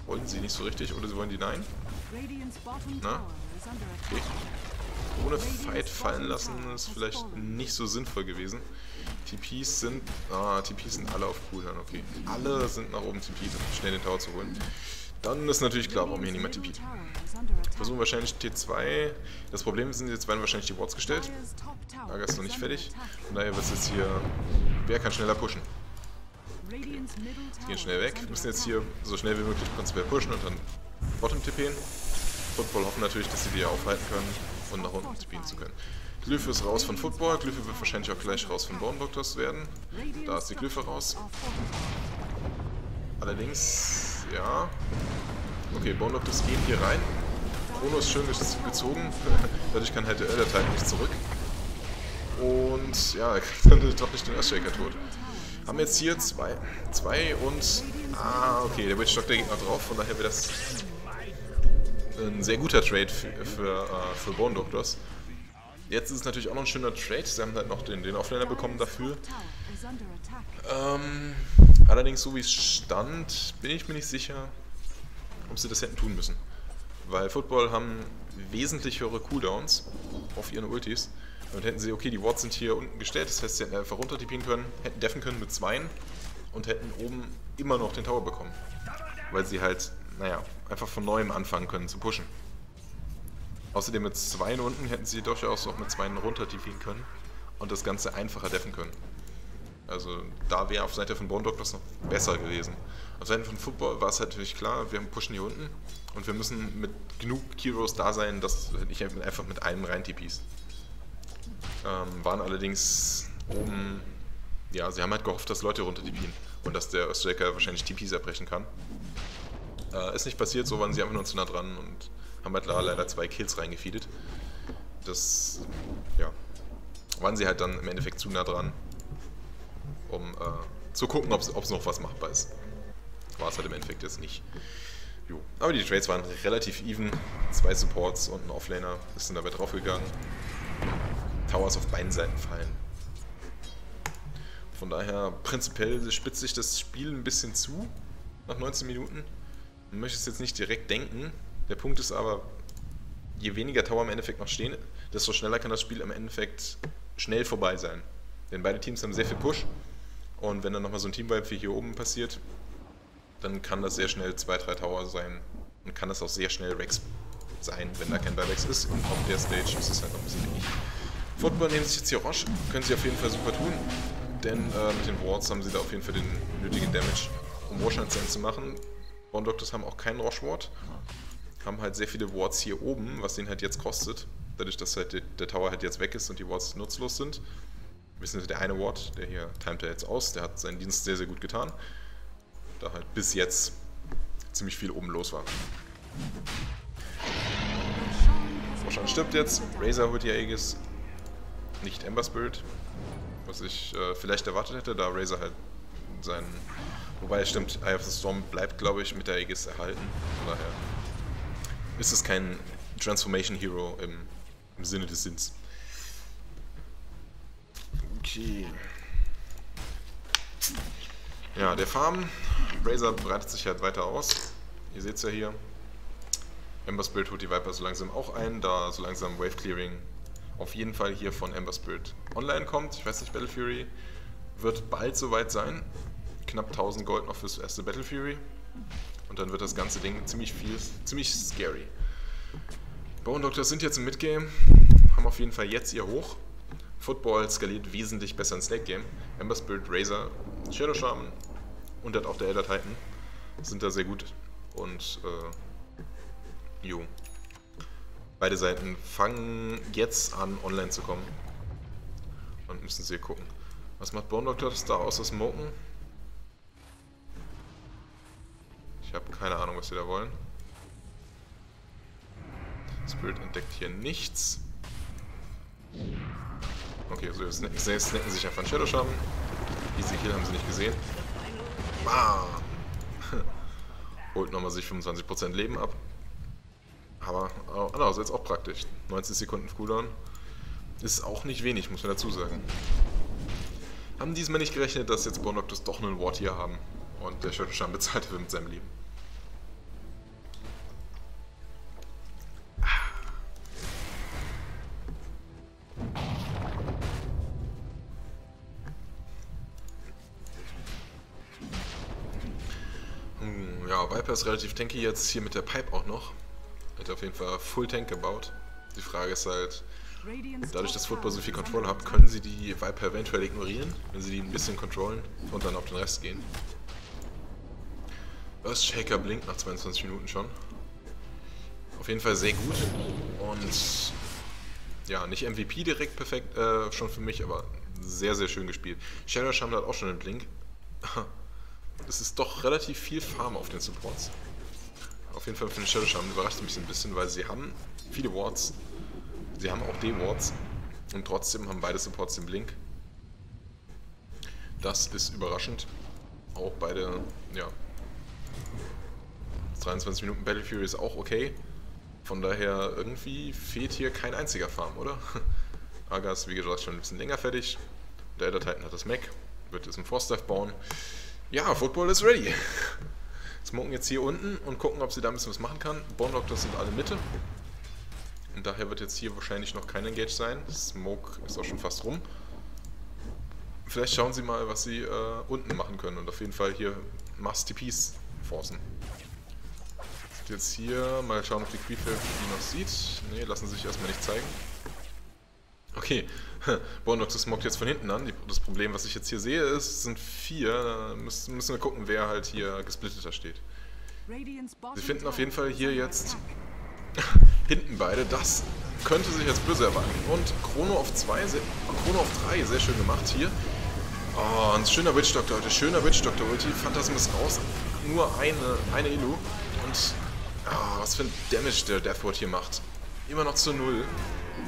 Wollen sie nicht so richtig oder sie wollen die Nein? Na? Okay. Ohne Fight fallen lassen ist vielleicht nicht so sinnvoll gewesen. TPs sind. Ah, TPs sind alle auf Cooldown, okay. Alle sind nach oben TP, um schnell den Tower zu holen. Dann ist natürlich klar, warum hier niemand TP. Versuchen wahrscheinlich T2. Das Problem sind, jetzt werden wahrscheinlich die Wards gestellt. Lager ist noch nicht fertig. Von daher wird es jetzt hier. Wer kann schneller pushen? Okay. Gehen schnell weg. Wir müssen jetzt hier so schnell wie möglich prinzipiell pushen und dann Bottom tippen. Football hoffen natürlich, dass sie die aufhalten können und nach unten tippen zu können. Glyph ist raus von Football. Glyph wird wahrscheinlich auch gleich raus von Bone Doctors werden. Da ist die Glyphe raus. Allerdings, ja. Okay, Bone Doctors gehen hier rein. Chrono ist schön gezogen. Dadurch kann halt der Elder Teil nicht zurück. Und ja, er kriegt dann doch nicht den Earthshaker tot. Haben jetzt hier zwei, zwei und... Ah, okay, der Witch Doctor geht noch drauf, von daher wäre das ein sehr guter Trade für, für, uh, für Bone Doctors. Jetzt ist es natürlich auch noch ein schöner Trade, sie haben halt noch den, den Offlaner bekommen dafür. Ähm, allerdings, so wie es stand, bin ich mir nicht sicher, ob sie das hätten tun müssen. Weil Football haben wesentlich höhere Cooldowns auf ihren Ultis. Und hätten sie, okay, die Wards sind hier unten gestellt, das heißt, sie hätten einfach runtertippen können, hätten deffen können mit zweien und hätten oben immer noch den Tower bekommen. Weil sie halt, naja, einfach von neuem anfangen können zu pushen. Außerdem mit zweien unten hätten sie durchaus auch mit zweien runtertippen können und das Ganze einfacher deffen können. Also da wäre auf Seite von Bone Doctors noch besser gewesen. Auf Seite von Football war es halt natürlich klar, wir pushen hier unten und wir müssen mit genug Heroes da sein, dass ich einfach mit einem rein TPs. Ähm, waren allerdings oben, ja, sie haben halt gehofft, dass Leute runter TPen und dass der Österreicher wahrscheinlich TPs erbrechen kann. Äh, ist nicht passiert, so waren sie einfach nur zu nah dran und Haben halt leider zwei Kills reingefeedet. Das, ja, waren sie halt dann im Endeffekt zu nah dran, um äh, zu gucken, ob es noch was machbar ist. War es halt im Endeffekt jetzt nicht. Jo. Aber die Trades waren relativ even. Zwei Supports und ein Offlaner sind dabei draufgegangen. Towers auf beiden Seiten fallen. Von daher, prinzipiell spitzt sich das Spiel ein bisschen zu nach 19 Minuten. Man möchte es jetzt nicht direkt denken. Der Punkt ist aber, je weniger Tower im Endeffekt noch stehen, desto schneller kann das Spiel im Endeffekt schnell vorbei sein. Denn beide Teams haben sehr viel Push. Und wenn dann nochmal so ein Teamvibe wie hier oben passiert, dann kann das sehr schnell 2-3 Tower sein. Und kann das auch sehr schnell Rex sein, wenn da kein Buybacks ist. Und auf der Stage ist es halt noch ein bisschen wenig. Football nehmen sich jetzt hier Roche, können sie auf jeden Fall super tun. Denn äh, mit den Wards haben sie da auf jeden Fall den nötigen Damage, um Warshield zu machen. Bone Doctors haben auch keinen Roche Ward. Haben halt sehr viele Wards hier oben, was den halt jetzt kostet. Dadurch, dass halt der Tower halt jetzt weg ist und die Wards nutzlos sind. Sie, der eine Ward, der hier timet er jetzt aus, der hat seinen Dienst sehr, sehr gut getan. Da halt bis jetzt ziemlich viel oben los war. Wahrscheinlich stirbt jetzt. Razor holt die Aegis. Nicht Ember Spirit. Was ich äh, vielleicht erwartet hätte, da Razor halt seinen. Wobei stimmt, Eye of the Storm bleibt, glaube ich, mit der Aegis erhalten. Von daher ist es kein Transformation Hero im, im Sinne des Sinns. Okay. Ja, der Farm. Razor breitet sich halt weiter aus. Ihr seht es ja hier. Ember Spirit holt die Viper so langsam auch ein, da so langsam Wave Clearing auf jeden Fall hier von Ember Spirit online kommt. Ich weiß nicht, Battle Fury wird bald soweit sein. Knapp 1000 Gold noch fürs erste Battle Fury. Und dann wird das ganze Ding ziemlich viel, ziemlich scary. Bone Doctors sind jetzt im Midgame, haben auf jeden Fall jetzt ihr Hoch. Football skaliert wesentlich besser ins Late Game. Ember Spirit, Razor, Shadow Shaman und dann auch der Elder Titan sind da sehr gut. Und äh, jo. Beide Seiten fangen jetzt an, online zu kommen. Und müssen sie gucken. Was macht Bone Doctors da außer Smoken? Ich habe keine Ahnung, was sie da wollen. Spirit entdeckt hier nichts. Okay, so jetzt snacken sich einfach einen Shadow Shaman. Easy Kill haben sie nicht gesehen. Bam! Holt nochmal sich 25% Leben ab. Aber andererseits auch praktisch. 90 Sekunden Cooldown ist auch nicht wenig, muss man dazu sagen. Haben diesmal nicht gerechnet, dass jetzt Bone Doctors doch einen Ward hier haben. Und der Shadow Shaman bezahlt wird mit seinem Leben. Ist relativ tanky jetzt hier mit der Pipe auch noch. Hat auf jeden Fall Full Tank gebaut. Die Frage ist halt, dadurch, dass Football so viel Control hat, können sie die Viper eventuell ignorieren, wenn sie die ein bisschen controllen und dann auf den Rest gehen. Earth Shaker blinkt nach 22 Minuten schon. Auf jeden Fall sehr gut und ja, nicht MVP direkt perfekt äh, schon für mich, aber sehr, sehr schön gespielt. Shadow Sham hat auch schon einen Blink. es ist doch relativ viel Farm auf den Supports. Auf jeden Fall für den Shadow Shaman überrascht mich ein bisschen, weil sie haben viele Wards. Sie haben auch D-Wards. Und trotzdem haben beide Supports den Blink. Das ist überraschend. Auch beide, ja. 23 Minuten Battle Fury ist auch okay. Von daher, irgendwie fehlt hier kein einziger Farm, oder? Argas, wie gesagt, schon ein bisschen länger fertig. Der Elder Titan hat das Mac, wird jetzt einen Force bauen. Ja, Football ist ready. Smoken jetzt hier unten und gucken, ob sie da ein bisschen was machen kann. Bone Doctors sind alle Mitte. Und daher wird jetzt hier wahrscheinlich noch kein Engage sein. Smoke ist auch schon fast rum. Vielleicht schauen sie mal, was sie äh, unten machen können und auf jeden Fall hier Mass TPs forcen. Jetzt hier mal schauen, ob die Creep die noch sieht. Ne, lassen sich erstmal nicht zeigen. Okay, Bornox smoggt jetzt von hinten an. Das Problem, was ich jetzt hier sehe, ist, sind vier. Da müssen, wir gucken, wer halt hier gesplitteter steht. Sie finden auf jeden Fall hier jetzt hinten beide. Das könnte sich jetzt böse erwarten. Und Chrono auf 2, Chrono auf 3, sehr schön gemacht hier. Oh, ein schöner Witch Doctor heute, schöner Witch Doctor Ulti. Phantasm ist raus, nur eine, eine Elu. Und Ah, was für ein Damage der Deathward hier macht. Immer noch zu null.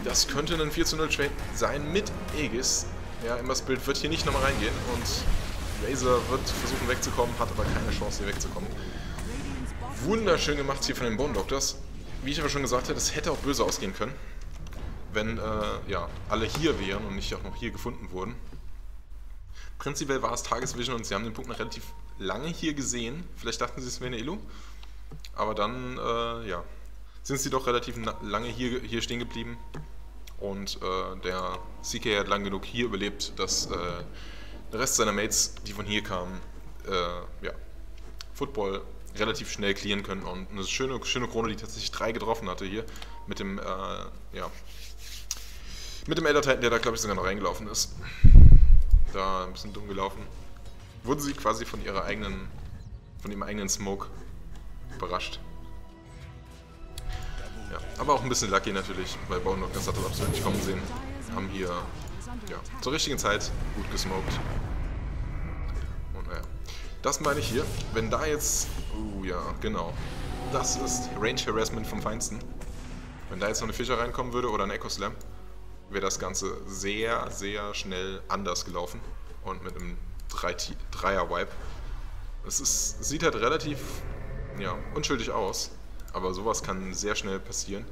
Das könnte ein 4 zu 0 Trade sein mit Aegis. Ja, Embers Bild wird hier nicht nochmal reingehen und Razor wird versuchen wegzukommen, hat aber keine Chance hier wegzukommen. Wunderschön gemacht hier von den Bone Doctors. Wie ich aber schon gesagt habe, es hätte auch böse ausgehen können, wenn äh, ja, alle hier wären und nicht auch noch hier gefunden wurden. Prinzipiell war es Tagesvision und sie haben den Punkt noch relativ lange hier gesehen. Vielleicht dachten sie, es wäre eine Illu. Aber dann, äh, ja, sind sie doch relativ lange hier, hier stehen geblieben. Und äh, der CK hat lang genug hier überlebt, dass äh, der Rest seiner Mates, die von hier kamen, äh, ja, Football relativ schnell clearen können. Und eine schöne, schöne Krone, die tatsächlich drei getroffen hatte hier. Mit dem, äh, ja, mit dem Elder Titan, der da, glaube ich, sogar noch reingelaufen ist. Da ein bisschen dumm gelaufen. Wurden sie quasi von ihrer eigenen, von ihrem eigenen Smoke überrascht. Ja, aber auch ein bisschen lucky natürlich, weil Bone Knock das hat das absolut nicht kommen sehen. Haben hier ja, zur richtigen Zeit gut gesmoked. Und naja, das meine ich hier. Wenn da jetzt, uh ja, genau, das ist Range Harassment vom Feinsten. Wenn da jetzt noch eine Fischer reinkommen würde oder ein Echo Slam, wäre das Ganze sehr, sehr schnell anders gelaufen und mit einem Drei- Dreier-Wipe. Es ist, sieht halt relativ ja, unschuldig aus, aber sowas kann sehr schnell passieren.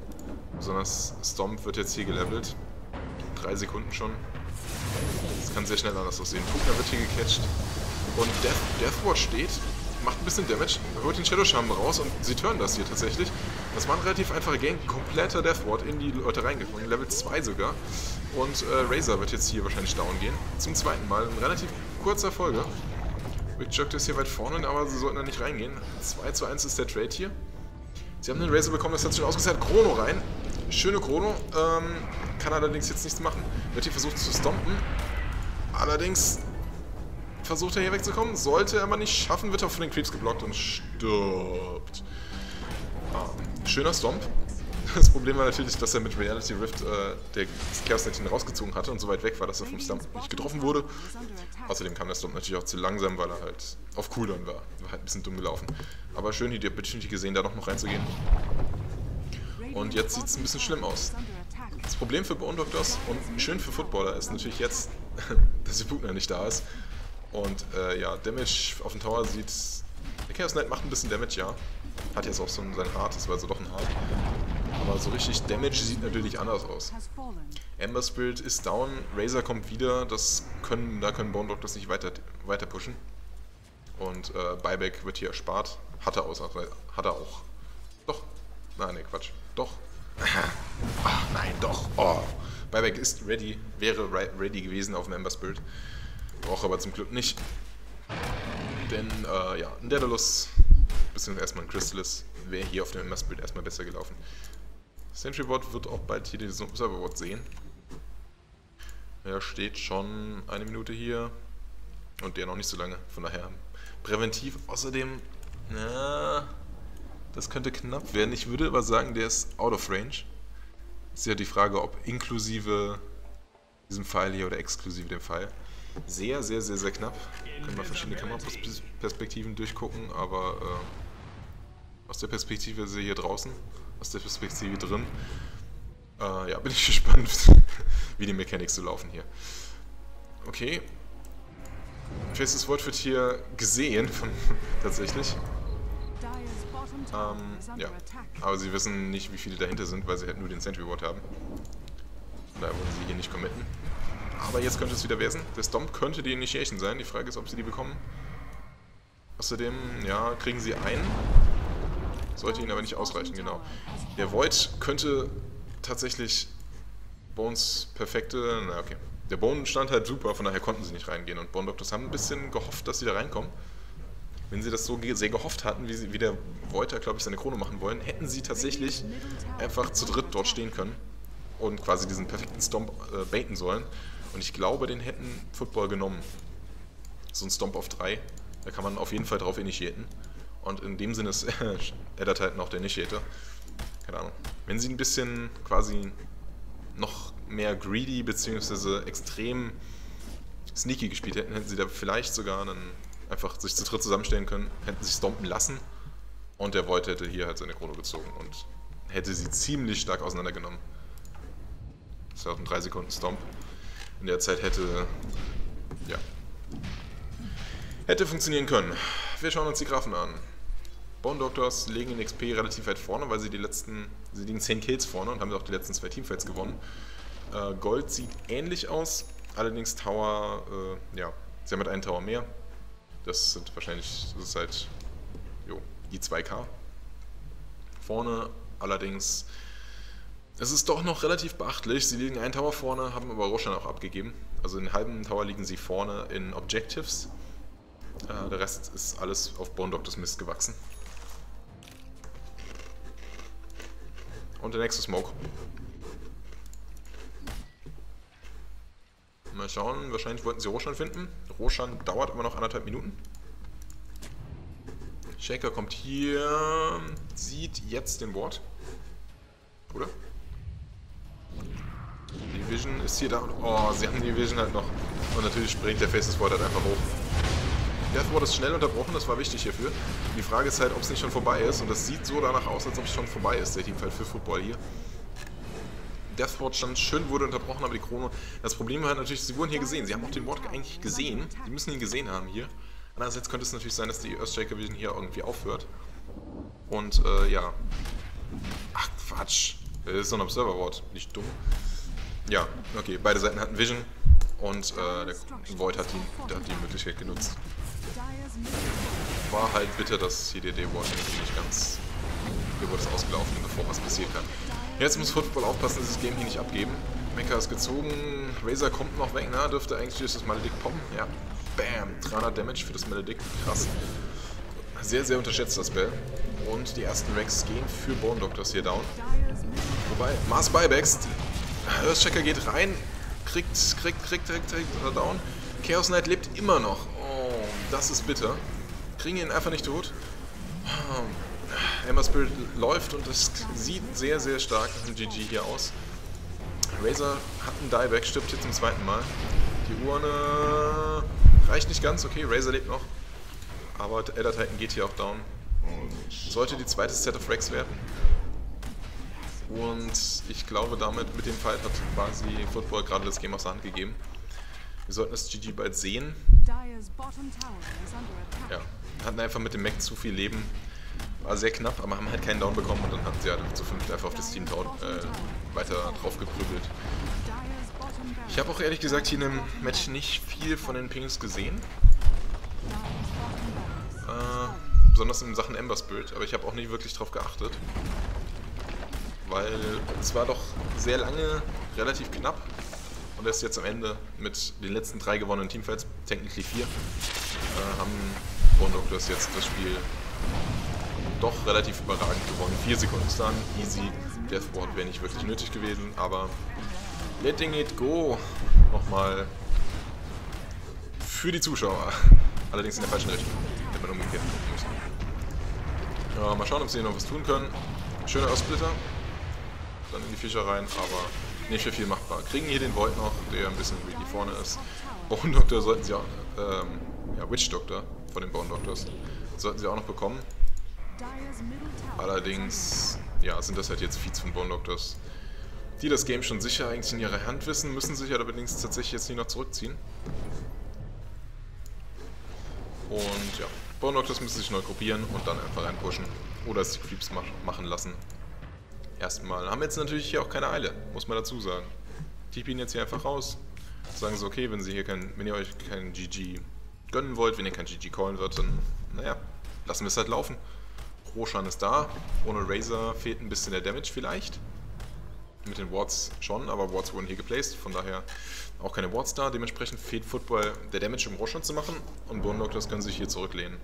Besonders Stomp wird jetzt hier gelevelt. Drei Sekunden schon. Das kann sehr schnell anders aussehen. Pugner wird hier gecatcht. Und Death, Deathwatch steht, macht ein bisschen Damage, holt den Shadow Shaman raus und sie turnen das hier tatsächlich. Das war ein relativ einfacher Gang. Kompletter Deathward in die Leute reingefangen. Level 2 sogar. Und äh, Razor wird jetzt hier wahrscheinlich down gehen. Zum zweiten Mal. In relativ kurzer Folge. Big Jerk ist hier weit vorne, aber sie sollten da nicht reingehen. 2 zu 1 ist der Trade hier. Sie haben den Razor bekommen, das hat schon ausgesagt. Chrono rein. Schöne Chrono. Ähm, kann allerdings jetzt nichts machen. Wird hier versucht zu stompen. Allerdings versucht er hier wegzukommen. Sollte er aber nicht schaffen, wird er von den Creeps geblockt und stirbt. Ah, schöner Stomp. Das Problem war natürlich, dass er mit Reality Rift äh, der Chaos ihn rausgezogen hatte und so weit weg war, dass er vom Stomp nicht getroffen wurde. Außerdem kam der Stomp natürlich auch zu langsam, weil er halt auf Cooldown war. War halt ein bisschen dumm gelaufen. Aber schön, die Opportunity gesehen, da noch, noch reinzugehen. Und jetzt sieht's ein bisschen schlimm aus. Das Problem für Bone Doctors und schön für Footballer ist natürlich jetzt, dass die Pugner nicht da ist. Und äh, ja, Damage auf dem Tower sieht. Der Chaos Knight macht ein bisschen Damage, ja. Hat jetzt auch so ein, sein Hard, das war also doch ein Hard. Aber so richtig Damage sieht natürlich anders aus. Ember Spirit ist down, Razor kommt wieder, das können, da können Bone Doctors nicht weiter, weiter pushen. Und äh, Buyback wird hier erspart. Hat er, aus, hat er auch. Doch. Nein, nee, Quatsch. Doch. Ach, nein, doch. Oh. Buyback ist ready, wäre ready gewesen auf dem Ember Spirit. Braucht aber zum Glück nicht. Denn, äh, ja, ein Daedalus, beziehungsweise erstmal ein Crystallis, wäre hier auf dem Ember Spirit erstmal besser gelaufen. Sentry Bot wird auch bald hier den Observer Bot sehen. Er steht schon eine Minute hier und der noch nicht so lange. Von daher präventiv. Außerdem, na, das könnte knapp werden. Ich würde aber sagen, der ist out of range. Ist ja die Frage, ob inklusive diesem Pfeil hier oder exklusive dem Pfeil. Sehr, sehr, sehr, sehr knapp. Können wir verschiedene Kameraperspektiven durchgucken, aber äh, aus der Perspektive sehe hier draußen, aus der Perspektive drin. Äh, ja, bin ich gespannt, wie die Mechanics so laufen hier. Okay. Faces Void wird hier gesehen, tatsächlich. Ähm, ja. Aber sie wissen nicht, wie viele dahinter sind, weil sie halt nur den Sentry Ward haben. Daher wollen sie hier nicht committen. Aber jetzt könnte es wieder werden. Der Stomp könnte die Initiation sein. Die Frage ist, ob sie die bekommen. Außerdem, ja, kriegen sie einen. Sollte ihnen aber nicht ausreichen, genau. Der Void könnte tatsächlich Bones perfekte. Na, okay. Der Bone stand halt super, von daher konnten sie nicht reingehen. Und Bone Doctors haben ein bisschen gehofft, dass sie da reinkommen. Wenn sie das so sehr gehofft hatten, wie, sie, wie der Voiter, glaube ich, seine Krone machen wollen, hätten sie tatsächlich einfach zu dritt dort stehen können und quasi diesen perfekten Stomp äh, baiten sollen. Und ich glaube, den hätten Football genommen. So ein Stomp auf drei. Da kann man auf jeden Fall drauf initiaten. Und in dem Sinne ist Eddard halt noch der Initiator. Keine Ahnung. Wenn sie ein bisschen quasi noch mehr greedy bzw. extrem sneaky gespielt hätten, hätten sie da vielleicht sogar einen, einfach sich zu dritt zusammenstellen können, hätten sich stompen lassen Und der Void hätte hier halt seine Krone gezogen und hätte sie ziemlich stark auseinandergenommen. Das ist auch ein 3 Sekunden Stomp. In der Zeit hätte, ja, hätte funktionieren können. Wir schauen uns die Graphen an. Bone Doctors legen in XP relativ weit vorne, weil sie die letzten, sie liegen 10 Kills vorne und haben auch die letzten zwei Teamfights gewonnen. Äh, Gold sieht ähnlich aus, allerdings Tower, äh, ja, sie haben halt einen Tower mehr. Das sind wahrscheinlich, das ist halt, jo, die 2K. Vorne allerdings, es ist doch noch relativ beachtlich. Sie liegen einen Tower vorne, haben aber Roshan auch abgegeben. Also in halben Tower liegen sie vorne in Objectives. Äh, der Rest ist alles auf Bone Doctors Mist gewachsen. Und der nächste Smoke. Mal schauen, wahrscheinlich wollten sie Roshan finden. Roshan dauert immer noch anderthalb Minuten. Shaker kommt hier, sieht jetzt den Ward. Oder? Die Vision ist hier da und oh, sie haben die Vision halt noch. Und natürlich springt der Faces Ward halt einfach hoch. Death ist schnell unterbrochen, das war wichtig hierfür. Die Frage ist halt, ob es nicht schon vorbei ist. Und das sieht so danach aus, als ob es schon vorbei ist, der Teamfight für Football hier. Deathward stand schön, wurde unterbrochen, aber die Krone. Das Problem war halt natürlich, sie wurden hier gesehen. Sie haben auch den Ward eigentlich gesehen. Sie müssen ihn gesehen haben hier. Andererseits könnte es natürlich sein, dass die Earthshaker Vision hier irgendwie aufhört. Und, äh, ja. Ach, Quatsch. Das ist so ein Observer Ward, nicht dumm. Ja, okay, beide Seiten hatten Vision. Und, äh, der Void hat die, hat die Möglichkeit genutzt. War halt bitter, dass hier der irgendwie nicht ganz. Wurde es ausgelaufen, bevor was passiert kann. Jetzt muss Football aufpassen, dass das Game hier nicht abgeben. Mecha ist gezogen, Razor kommt noch weg, na, dürfte eigentlich durch das Maledikt poppen. Ja, bam, 300 Damage für das Maledikt, krass. Sehr, sehr unterschätzt das Spell. Und die ersten Rex gehen für Bone Doctors hier down. Wobei, Mars Buybacks, Earthchecker geht rein, kriegt, kriegt, kriegt, kriegt, kriegt er down. Chaos Knight lebt immer noch. Das ist bitter. Kriegen ihn einfach nicht tot. Oh, Ember Spirit läuft und es sieht sehr, sehr stark nach dem GG hier aus. Razor hat einen Dieback, stirbt hier zum zweiten Mal. Die Urne reicht nicht ganz, okay, Razor lebt noch. Aber Elder Titan geht hier auch down. Sollte die zweite Set of Rex werden. Und ich glaube damit, mit dem Fight hat quasi Football gerade das Game aus der Hand gegeben. Wir sollten das GG bald sehen. Ja, hatten einfach mit dem Mac zu viel Leben. War sehr knapp, aber haben halt keinen Down bekommen und dann hatten sie halt zu fünft einfach auf das Team down, äh, weiter drauf geprügelt. Ich habe auch ehrlich gesagt hier in dem Match nicht viel von den Pings gesehen. Äh, besonders in Sachen Ember Spirit, aber ich habe auch nicht wirklich drauf geachtet. Weil es war doch sehr lange relativ knapp und erst jetzt am Ende mit den letzten drei gewonnenen Teamfights, technically vier, äh, haben Bone Doctors jetzt das Spiel doch relativ überragend gewonnen. Vier Sekunden Stun, easy, Death Ward wäre nicht wirklich nötig gewesen, aber letting it go nochmal für die Zuschauer. Allerdings in der falschen Richtung. Hätte man umgekehrt müssen. Ja, mal schauen, ob sie hier noch was tun können. Schöner Aussplitter. Dann in die Fischer rein, aber nicht für viel machbar. Kriegen hier den Void noch, der ein bisschen greedy vorne ist. Bone Doctor sollten sie auch, ähm, ja, Witch Doctor von den Bone Doctors sollten sie auch noch bekommen. Allerdings, ja, sind das halt jetzt Feeds von Bone Doctors, die das Game schon sicher eigentlich in ihrer Hand wissen, müssen sich allerdings tatsächlich jetzt nie noch zurückziehen. Und ja, Bone Doctors müssen sich neu gruppieren und dann einfach reinpushen. Oder es die Creeps mach machen lassen. Erstmal. Haben jetzt natürlich hier auch keine Eile, muss man dazu sagen. Ihn jetzt hier einfach raus. Sagen sie, okay, wenn, sie hier kein, wenn ihr euch kein GG gönnen wollt, wenn ihr kein GG callen wird, dann, naja, lassen wir es halt laufen. Roshan ist da. Ohne Razor fehlt ein bisschen der Damage vielleicht. Mit den Wards schon, aber Wards wurden hier geplaced, von daher auch keine Wards da. Dementsprechend fehlt Football der Damage, um Roshan zu machen. Und Bone Doctors können sich hier zurücklehnen.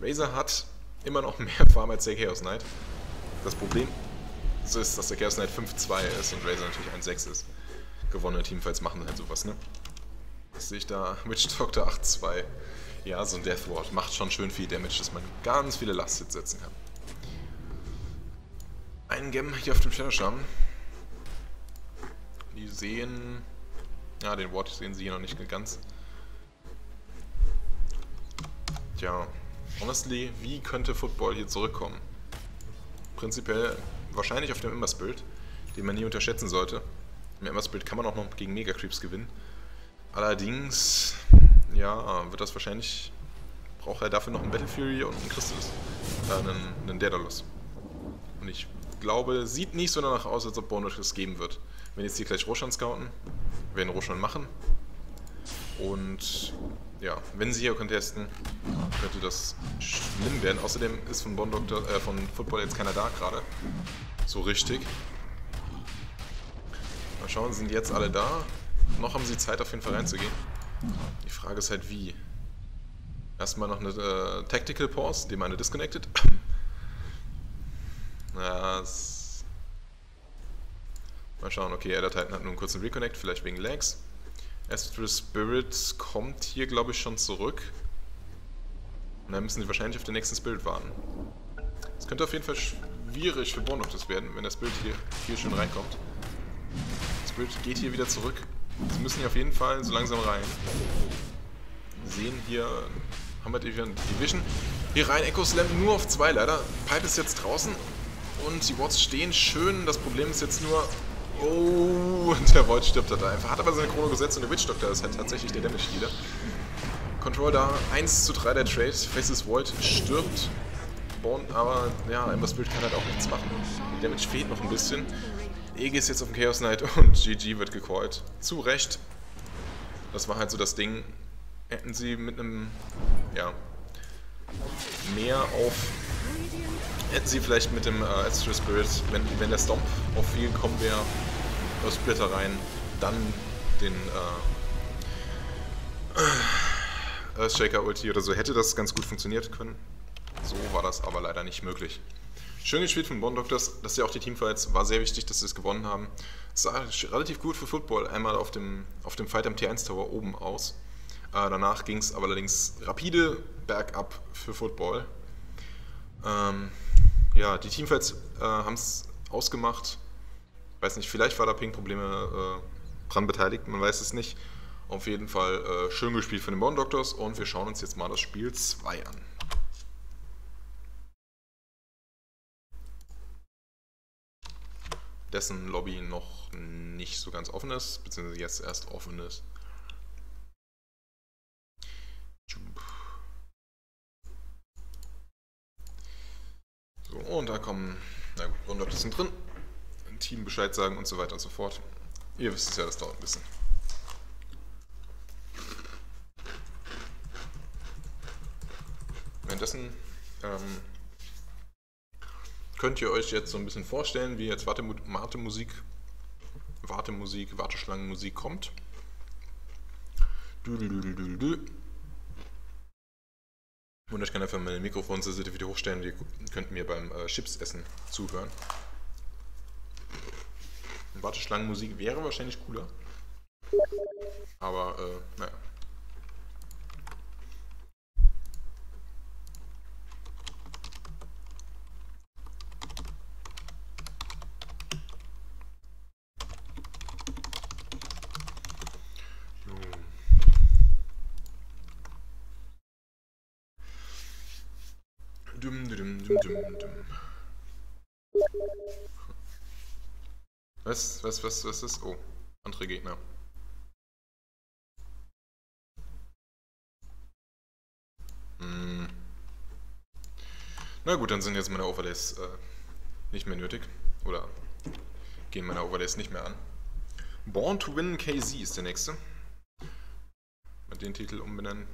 Razor hat immer noch mehr Farm als der Chaos Knight. Das Problem ist, dass der Chaos Knight 5-2 ist und Razor natürlich 1-6 ist. Gewonnene Teamfights machen halt sowas, ne? Was sehe ich da? Witch Doctor 8-2. Ja, so ein Death Ward macht schon schön viel Damage, dass man ganz viele Last-Hits setzen kann. Ein Gem hier auf dem Shadow Shaman. Die sehen... Ja, den Ward sehen sie hier noch nicht ganz. Tja. honestly, wie könnte Football hier zurückkommen? Prinzipiell wahrscheinlich auf dem Immer-Spirit, den man nie unterschätzen sollte. Im Immer-Spirit kann man auch noch gegen Mega-Creeps gewinnen. Allerdings, ja, wird das wahrscheinlich, braucht er dafür noch einen Battle Fury und einen Christus, äh, einen, einen Daedalus. Und ich glaube, sieht nicht so danach aus, als ob Bonus das geben wird. Wenn jetzt hier gleich Roshan scouten, werden Roshan machen. Und ja, wenn sie hier contesten, könnte das schlimm werden. Außerdem ist von, bon Doktor, äh, von Football jetzt keiner da gerade. So richtig. Mal schauen, sind jetzt alle da? Noch haben sie Zeit auf jeden Fall reinzugehen. Die Frage ist halt wie. Erstmal noch eine äh, Tactical Pause, die meine disconnected. ja, Mal schauen, okay, Elder Titan hat nur einen kurzen Reconnect, vielleicht wegen Lags. Astral Spirit kommt hier, glaube ich, schon zurück. Und dann müssen sie wahrscheinlich auf den nächsten Spirit warten. Es könnte auf jeden Fall schwierig für Bornoctus werden, wenn der Spirit hier, hier schön reinkommt. Der Spirit geht hier wieder zurück. Sie müssen hier auf jeden Fall so langsam rein. Sehen hier, haben wir die Division. Hier rein, Echo Slam nur auf zwei leider. Pipe ist jetzt draußen und die Wards stehen schön. Das Problem ist jetzt nur, Oh, und der Void stirbt da einfach. Hat aber seine Krone gesetzt und der Witch Doctor ist halt tatsächlich der Damage-Dealer. Control da, 1 zu 3 der Trade. Faces Void stirbt. Bone, aber ja, Ember Spirit kann halt auch nichts machen. Der Damage fehlt noch ein bisschen. Ege ist jetzt auf dem Chaos Knight und GG wird gecallt. Zu Recht. Das war halt so das Ding. Hätten sie mit einem, ja, mehr auf hätten sie vielleicht mit dem äh, Astral Spirit, wenn, wenn der Stomp auf viel gekommen wäre, Splitter rein, dann den äh, Earthshaker Ulti oder so, hätte das ganz gut funktioniert können. So war das aber leider nicht möglich. Schön gespielt von Bond Doctors, dass sie auch die Teamfights, war sehr wichtig, dass sie es gewonnen haben. Es sah relativ gut für Football, einmal auf dem, auf dem Fight am T1 Tower oben aus. Äh, danach ging es aber allerdings rapide bergab für Football. Ähm, ja, die Teamfights äh, haben es ausgemacht. Weiß nicht, vielleicht war da Ping-Probleme äh, dran beteiligt, man weiß es nicht. Auf jeden Fall äh, schön gespielt von den Bond Doctors und wir schauen uns jetzt mal das Spiel 2 an. Dessen Lobby noch nicht so ganz offen ist, beziehungsweise jetzt erst offen ist. So, und da kommen, na gut, Grundleute sind drin, Team Bescheid sagen und so weiter und so fort. Ihr wisst es ja, das dauert ein bisschen. Währenddessen ähm, könnt ihr euch jetzt so ein bisschen vorstellen, wie jetzt Wartemusik, Wartemusik, Warteschlangenmusik kommt. Und ich kann einfach meine Mikrofonsensitivität hochstellen und ihr könnt mir beim äh, Chipsessen zuhören. Warteschlangenmusik wäre wahrscheinlich cooler. Aber, äh, naja. Was, was, was, was ist? Oh, andere Gegner. Hm. Na gut, dann sind jetzt meine Overlays äh, nicht mehr nötig. Oder gehen meine Overlays nicht mehr an. Born to Win KZ ist der nächste. Mit den Titel umbenennen.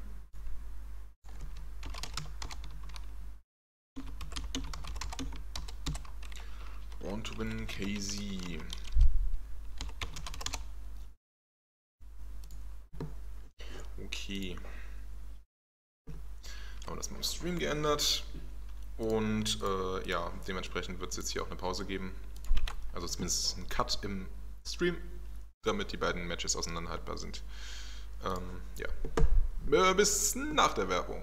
Born to Win KZ. Haben wir das mal im Stream geändert. Und äh, ja, dementsprechend wird es jetzt hier auch eine Pause geben. Also zumindest ein Cut im Stream, damit die beiden Matches auseinanderhaltbar sind. Ähm, ja. Bis nach der Werbung.